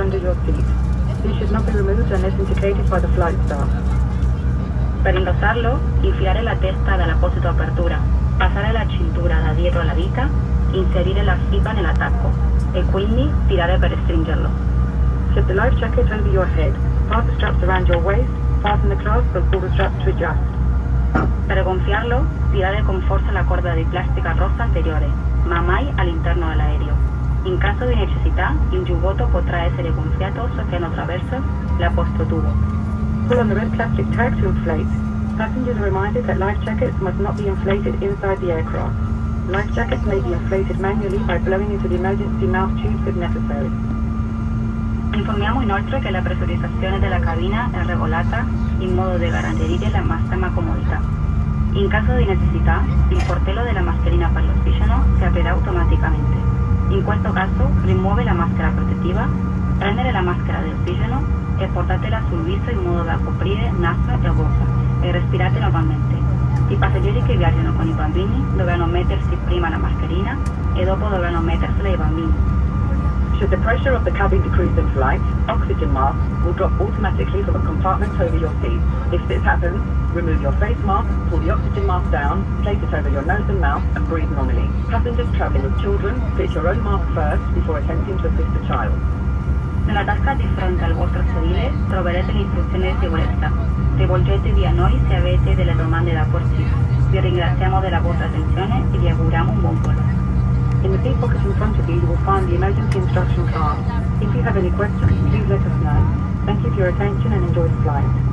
under your seat. These should not be removed unless indicated by the flight staff. Per indossarlo, infilare la testa dall'apposito apertura, passare la cintura da dietro alla vita, inserire la stiva nell'attacco e quindi tirare per stringerlo. Slip the life jacket over your head. Pass the straps around your waist. Fasten the clasp and pull the straps to adjust. Per gonfiarlo, tirare con forza la corda di plastica rossa anteriore, ma mai all'interno dell'aereo. In caso di necessità, il giubbotto potrà essere gonfiato soffiando attraverso. Pull on the red plastic tag to inflate. Passengers are reminded that life jackets must not be inflated inside the aircraft. Life jackets may be inflated manually by blowing into the emergency mouth tubes if necessary. Informiamo inoltre che la pressurizzazione della cabina è regolata in modo da garantire la massima comodità. In caso di necessità, il portello della mascherina per l'ossigeno si aprirà automaticamente. In questo caso, rimuove la maschera protettiva, prendere la maschera di ossigeno e portatela sul viso in modo da coprire naso e bocca e respirate normalmente. I passeggeri che viaggiano con i bambini dovranno mettersi prima la mascherina e dopo dovranno mettersela i bambini. Should the pressure of the cabin decrease in flight, oxygen masks will drop automatically from a compartment over your seat. If this happens, remove your face mask, pull the oxygen mask down, place it over your nose and mouth, and breathe normally. Passengers traveling with children, fit your own mask first before attempting to assist a child. Nella tasca di fronte al vostro sedile troverete le istruzioni di sicurezza. Rivolgetevi a noi se avete delle domande da porci. Vi ringraziamo della vostra attenzione e vi auguriamo un buon volo. In the seat pocket in front of you, you will find the emergency instruction card. If you have any questions, please let us know. Thank you for your attention and enjoy the flight.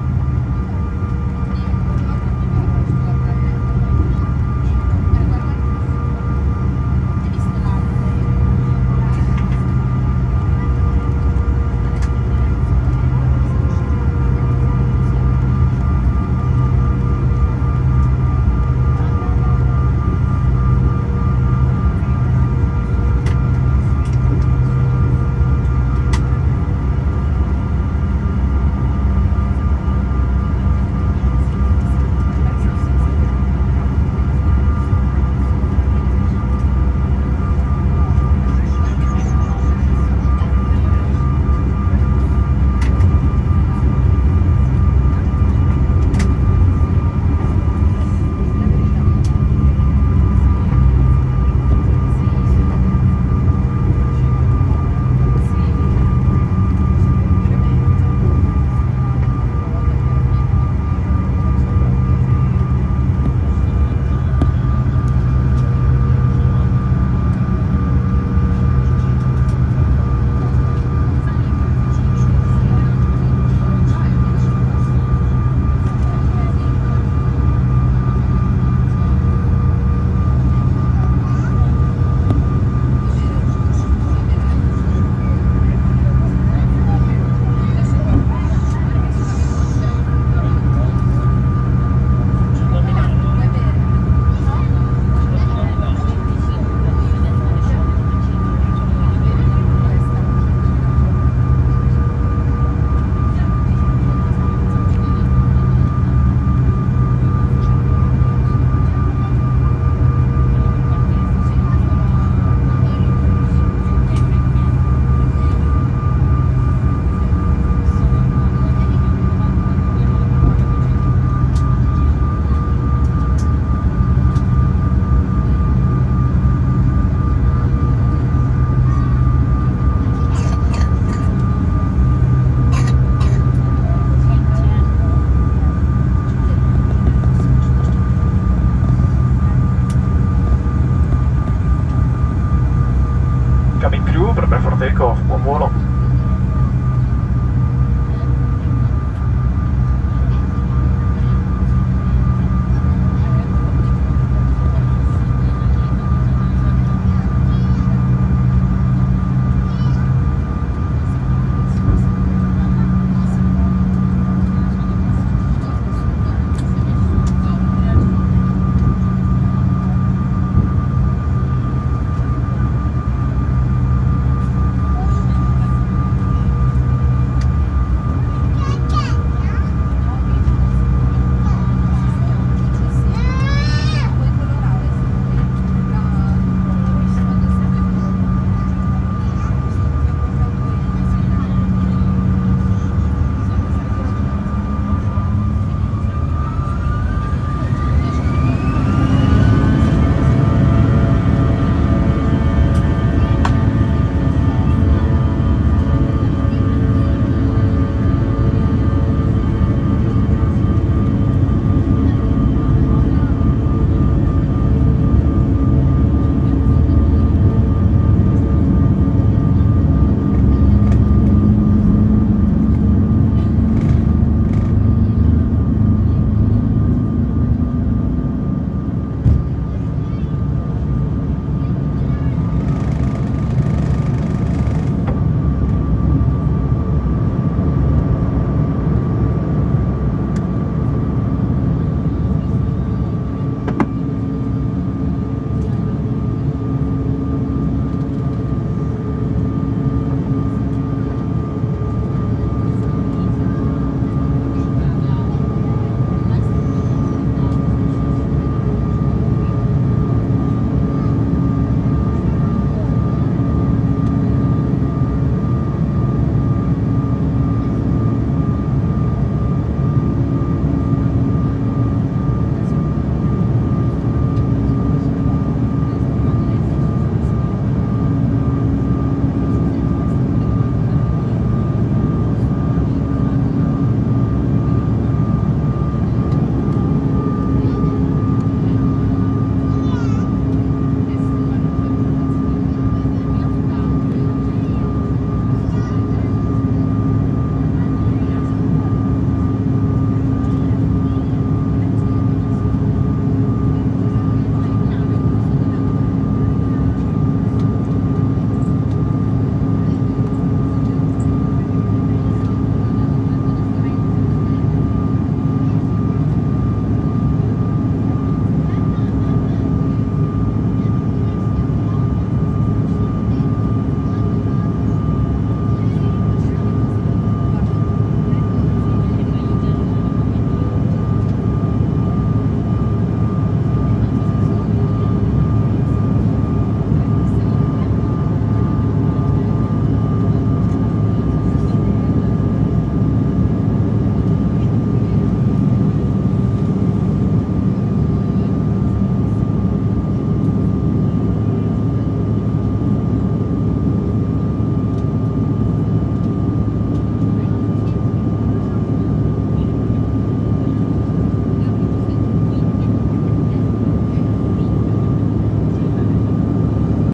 prepare for takeoff. One more.